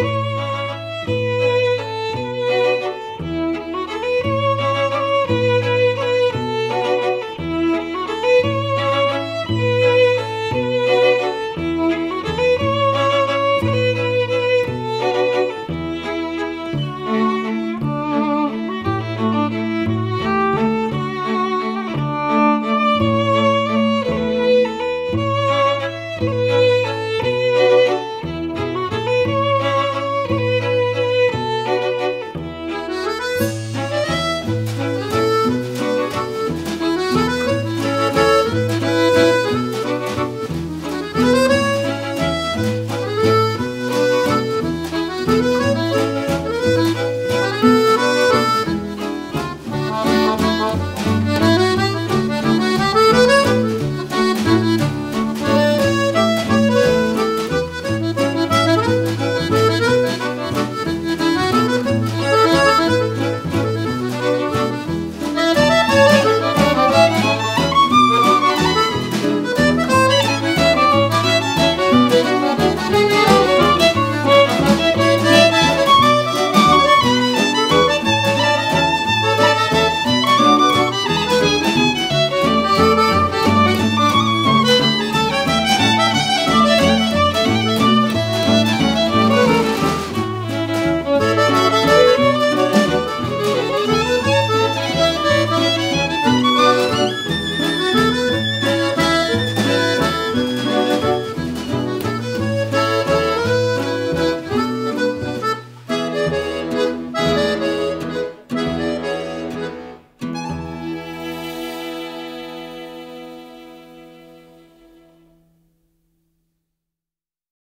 Bye.